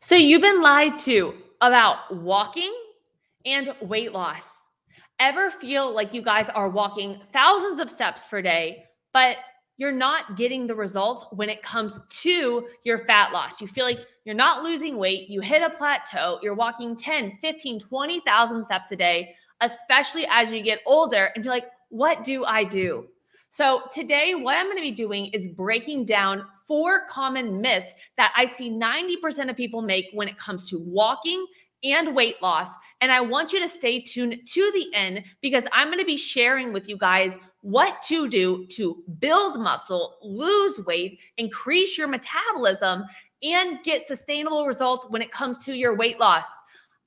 So you've been lied to about walking and weight loss. Ever feel like you guys are walking thousands of steps per day, but you're not getting the results when it comes to your fat loss? You feel like you're not losing weight, you hit a plateau, you're walking 10, 15, 20,000 steps a day, especially as you get older, and you're like, what do I do? So, today, what I'm going to be doing is breaking down four common myths that I see 90% of people make when it comes to walking and weight loss. And I want you to stay tuned to the end because I'm going to be sharing with you guys what to do to build muscle, lose weight, increase your metabolism, and get sustainable results when it comes to your weight loss.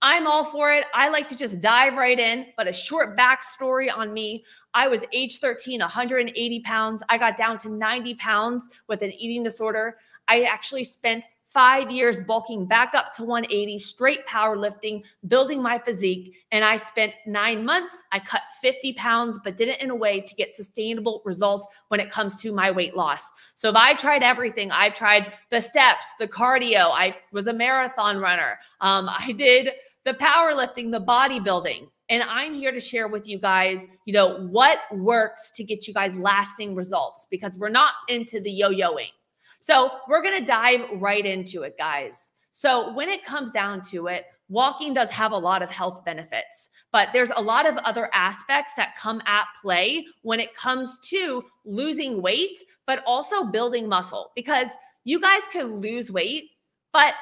I'm all for it. I like to just dive right in, but a short backstory on me. I was age 13, 180 pounds. I got down to 90 pounds with an eating disorder. I actually spent five years bulking back up to 180, straight powerlifting, building my physique. And I spent nine months. I cut 50 pounds, but did it in a way to get sustainable results when it comes to my weight loss. So if I tried everything, I've tried the steps, the cardio, I was a marathon runner. Um, I did the powerlifting, the bodybuilding. And I'm here to share with you guys, you know, what works to get you guys lasting results because we're not into the yo-yoing. So we're going to dive right into it, guys. So when it comes down to it, walking does have a lot of health benefits, but there's a lot of other aspects that come at play when it comes to losing weight, but also building muscle because you guys can lose weight, but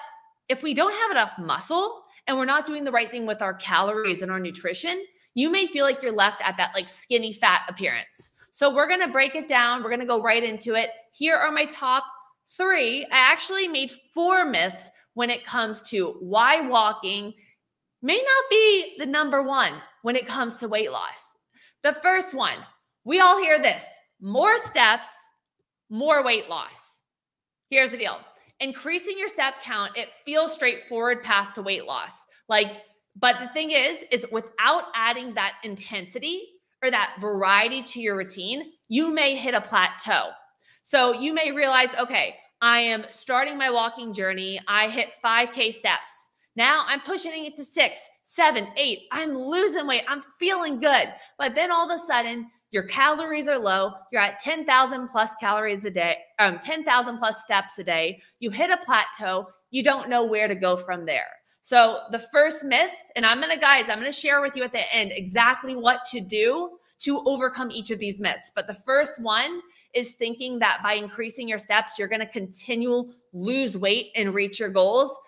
if we don't have enough muscle, and we're not doing the right thing with our calories and our nutrition, you may feel like you're left at that like skinny fat appearance. So we're going to break it down. We're going to go right into it. Here are my top three. I actually made four myths when it comes to why walking may not be the number one when it comes to weight loss. The first one, we all hear this more steps, more weight loss. Here's the deal increasing your step count, it feels straightforward path to weight loss. Like, but the thing is, is without adding that intensity or that variety to your routine, you may hit a plateau. So you may realize, okay, I am starting my walking journey. I hit 5K steps. Now I'm pushing it to six, seven, eight. I'm losing weight. I'm feeling good. But then all of a sudden, your calories are low, you're at 10,000 plus calories a day, um, 10,000 plus steps a day, you hit a plateau, you don't know where to go from there. So, the first myth, and I'm gonna, guys, I'm gonna share with you at the end exactly what to do to overcome each of these myths. But the first one is thinking that by increasing your steps, you're gonna continue lose weight and reach your goals.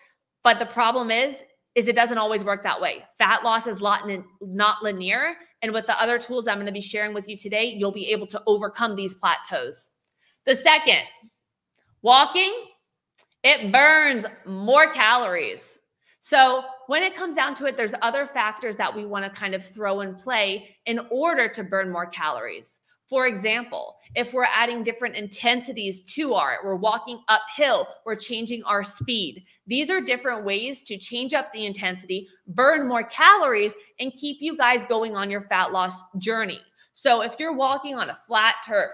But the problem is, is it doesn't always work that way. Fat loss is not linear. And with the other tools I'm going to be sharing with you today, you'll be able to overcome these plateaus. The second, walking, it burns more calories. So when it comes down to it, there's other factors that we want to kind of throw in play in order to burn more calories. For example, if we're adding different intensities to our, we're walking uphill, we're changing our speed. These are different ways to change up the intensity, burn more calories, and keep you guys going on your fat loss journey. So if you're walking on a flat turf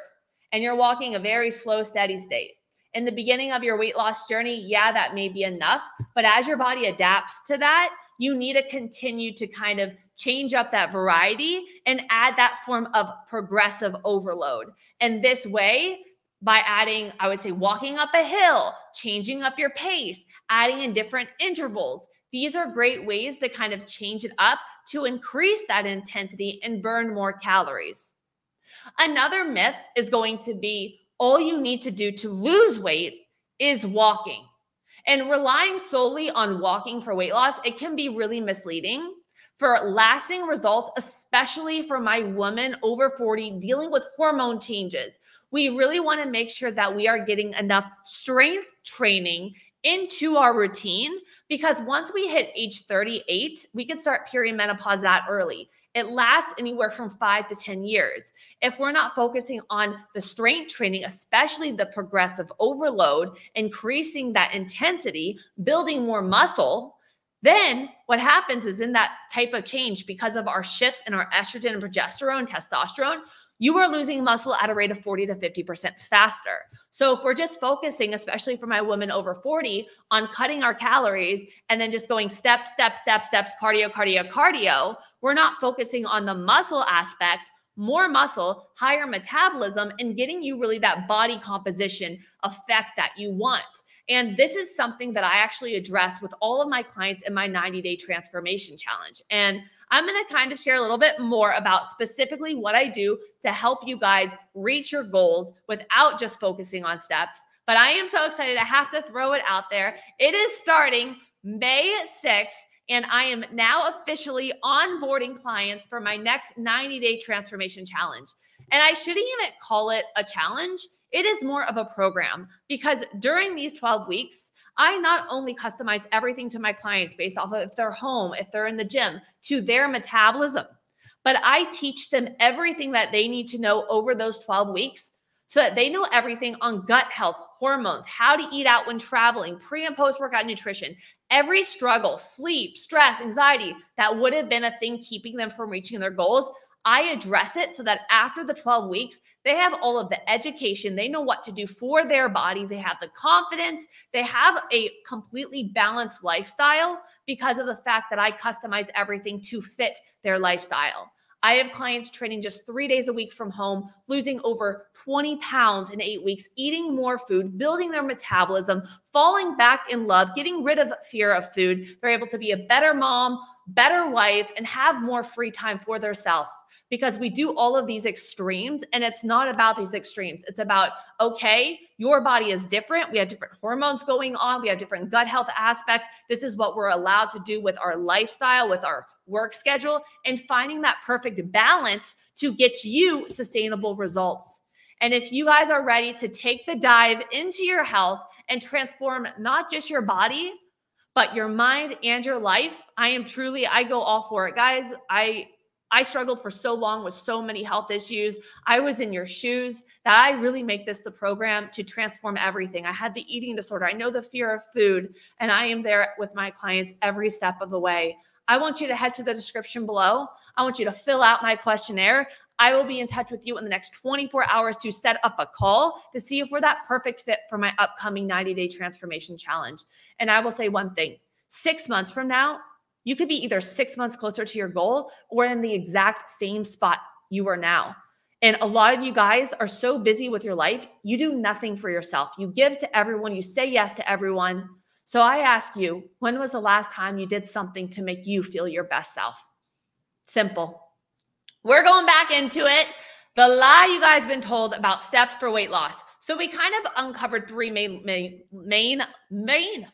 and you're walking a very slow, steady state, in the beginning of your weight loss journey, yeah, that may be enough. But as your body adapts to that, you need to continue to kind of change up that variety and add that form of progressive overload. And this way, by adding, I would say, walking up a hill, changing up your pace, adding in different intervals. These are great ways to kind of change it up to increase that intensity and burn more calories. Another myth is going to be all you need to do to lose weight is walking. And relying solely on walking for weight loss, it can be really misleading for lasting results, especially for my woman over 40 dealing with hormone changes. We really want to make sure that we are getting enough strength training into our routine because once we hit age 38, we can start perimenopause that early. It lasts anywhere from five to 10 years. If we're not focusing on the strength training, especially the progressive overload, increasing that intensity, building more muscle, Then what happens is in that type of change, because of our shifts in our estrogen and progesterone, testosterone, you are losing muscle at a rate of 40 to 50% faster. So if we're just focusing, especially for my women over 40, on cutting our calories and then just going step, step, step, steps, cardio, cardio, cardio, we're not focusing on the muscle aspect more muscle, higher metabolism, and getting you really that body composition effect that you want. And this is something that I actually address with all of my clients in my 90 day transformation challenge. And I'm going to kind of share a little bit more about specifically what I do to help you guys reach your goals without just focusing on steps. But I am so excited. I have to throw it out there. It is starting May 6th and I am now officially onboarding clients for my next 90 day transformation challenge. And I shouldn't even call it a challenge, it is more of a program because during these 12 weeks, I not only customize everything to my clients based off of if they're home, if they're in the gym, to their metabolism, but I teach them everything that they need to know over those 12 weeks so that they know everything on gut health, hormones, how to eat out when traveling, pre and post workout nutrition, every struggle, sleep, stress, anxiety that would have been a thing keeping them from reaching their goals. I address it so that after the 12 weeks, they have all of the education. They know what to do for their body. They have the confidence. They have a completely balanced lifestyle because of the fact that I customize everything to fit their lifestyle. I have clients training just three days a week from home, losing over 20 pounds in eight weeks, eating more food, building their metabolism, falling back in love, getting rid of fear of food. They're able to be a better mom, better wife, and have more free time for themselves because we do all of these extremes and it's not about these extremes. It's about, okay, your body is different. We have different hormones going on. We have different gut health aspects. This is what we're allowed to do with our lifestyle, with our work schedule, and finding that perfect balance to get you sustainable results. And if you guys are ready to take the dive into your health and transform not just your body, but your mind and your life, I am truly, I go all for it. Guys, I I struggled for so long with so many health issues. I was in your shoes that I really make this the program to transform everything. I had the eating disorder. I know the fear of food, and I am there with my clients every step of the way. I want you to head to the description below. I want you to fill out my questionnaire. I will be in touch with you in the next 24 hours to set up a call to see if we're that perfect fit for my upcoming 90 day transformation challenge. And I will say one thing six months from now, you could be either six months closer to your goal or in the exact same spot you are now. And a lot of you guys are so busy with your life, you do nothing for yourself. You give to everyone, you say yes to everyone. So I ask you, when was the last time you did something to make you feel your best self? Simple. We're going back into it. The lie you guys have been told about steps for weight loss. So we kind of uncovered three main main main main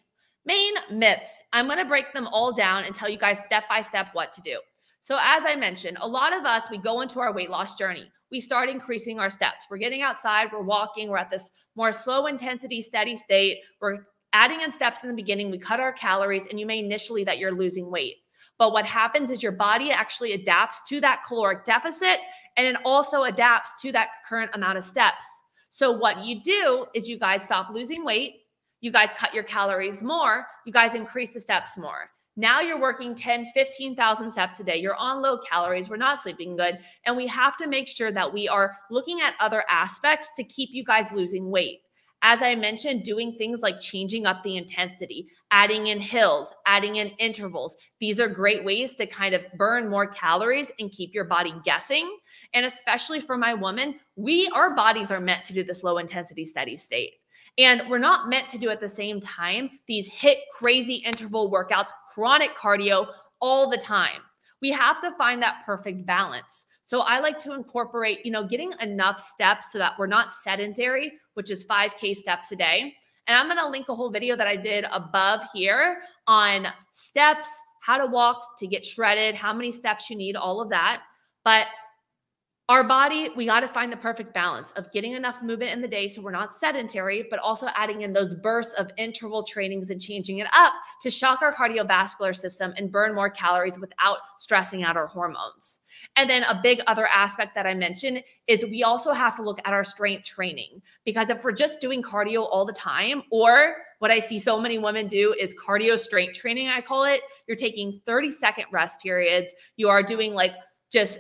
Main myths. I'm going to break them all down and tell you guys step by step what to do. So, as I mentioned, a lot of us, we go into our weight loss journey. We start increasing our steps. We're getting outside, we're walking, we're at this more slow intensity, steady state. We're adding in steps in the beginning. We cut our calories, and you may initially that you're losing weight. But what happens is your body actually adapts to that caloric deficit and it also adapts to that current amount of steps. So, what you do is you guys stop losing weight you guys cut your calories more, you guys increase the steps more. Now you're working 10, 15,000 steps a day. You're on low calories. We're not sleeping good. And we have to make sure that we are looking at other aspects to keep you guys losing weight. As I mentioned, doing things like changing up the intensity, adding in hills, adding in intervals. These are great ways to kind of burn more calories and keep your body guessing. And especially for my woman, we, our bodies are meant to do this low intensity steady state. And we're not meant to do at the same time these hit crazy interval workouts, chronic cardio all the time. We have to find that perfect balance. So I like to incorporate, you know, getting enough steps so that we're not sedentary, which is 5K steps a day. And I'm going to link a whole video that I did above here on steps, how to walk to get shredded, how many steps you need, all of that. But our body, we got to find the perfect balance of getting enough movement in the day so we're not sedentary, but also adding in those bursts of interval trainings and changing it up to shock our cardiovascular system and burn more calories without stressing out our hormones. And then a big other aspect that I mentioned is we also have to look at our strength training because if we're just doing cardio all the time, or what I see so many women do is cardio strength training, I call it, you're taking 30 second rest periods, you are doing like just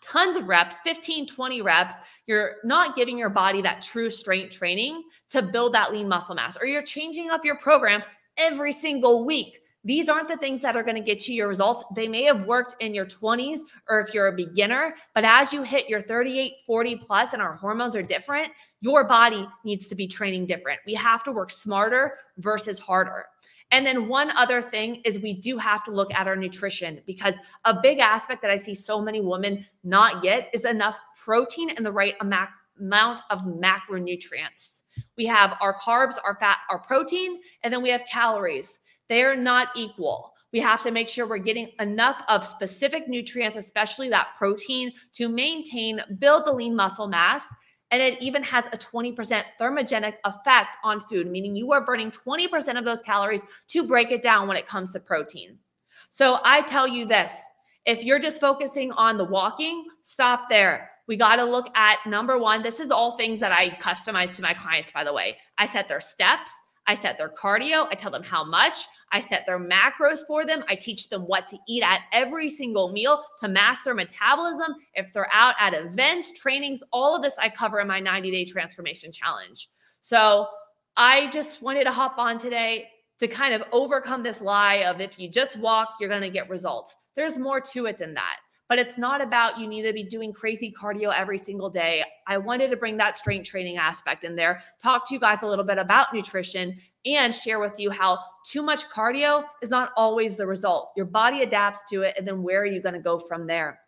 tons of reps 15 20 reps. You're not giving your body that true strength training to build that lean muscle mass or you're changing up your program every single week. These aren't the things that are going to get you your results. They may have worked in your 20s or if you're a beginner but as you hit your 38 40 plus and our hormones are different your body needs to be training different. We have to work smarter versus harder and then one other thing is we do have to look at our nutrition because a big aspect that I see so many women not get is enough protein and the right amount of macronutrients. We have our carbs, our fat, our protein, and then we have calories. They're not equal. We have to make sure we're getting enough of specific nutrients, especially that protein, to maintain, build the lean muscle mass and it even has a 20% thermogenic effect on food, meaning you are burning 20% of those calories to break it down when it comes to protein. So I tell you this if you're just focusing on the walking, stop there. We got to look at number one. This is all things that I customize to my clients, by the way. I set their steps, I set their cardio. I tell them how much. I set their macros for them. I teach them what to eat at every single meal to master metabolism. If they're out at events, trainings, all of this I cover in my 90 day transformation challenge. So I just wanted to hop on today to kind of overcome this lie of if you just walk, you're going to get results. There's more to it than that but it's not about you need to be doing crazy cardio every single day. I wanted to bring that strength training aspect in there, talk to you guys a little bit about nutrition, and share with you how too much cardio is not always the result. Your body adapts to it, and then where are you going to go from there?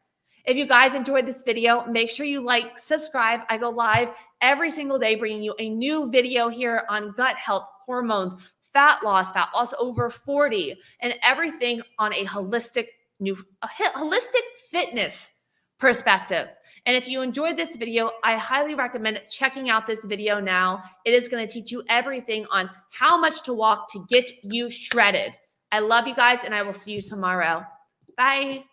If you guys enjoyed this video, make sure you like, subscribe. I go live every single day bringing you a new video here on gut health, hormones, fat loss, fat loss over 40, and everything on a holistic new holistic fitness perspective. And if you enjoyed this video, I highly recommend checking out this video now. It is going to teach you everything on how much to walk to get you shredded. I love you guys, and I will see you tomorrow. Bye.